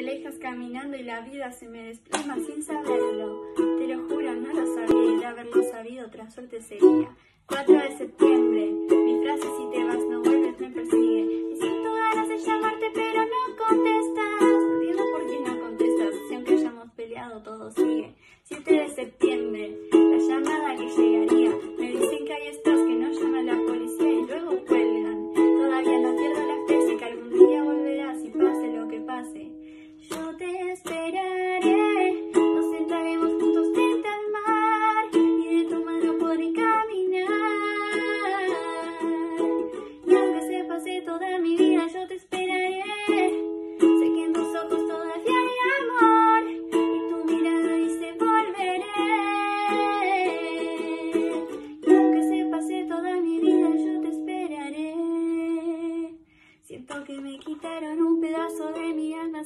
alejas caminando y la vida se me desploma sin saberlo. Te lo juro, no lo sabía y de haberlo sabido otra suerte sería. 4 de septiembre, mi frase si te vas no vuelves me persigue. Y siento ganas de llamarte pero no contestas. Dime por qué no contestas, si aunque hayamos peleado todo sigue. 7 de septiembre, la llamada que llegaría. Me dicen que ahí estás, que no llama la policía y luego cuelgan. Todavía no pierdo la fe que algún día volverás y pase lo que pase te esperaré. Nos sentaremos juntos frente al mar y de tu mano podré caminar. Y aunque se pase toda mi vida, yo te esperaré. Sé que en tus ojos todavía hay amor y tu mirada dice volveré. Y aunque se pase toda mi vida, yo te esperaré. Siento que me quitaron un pedazo de mi alma.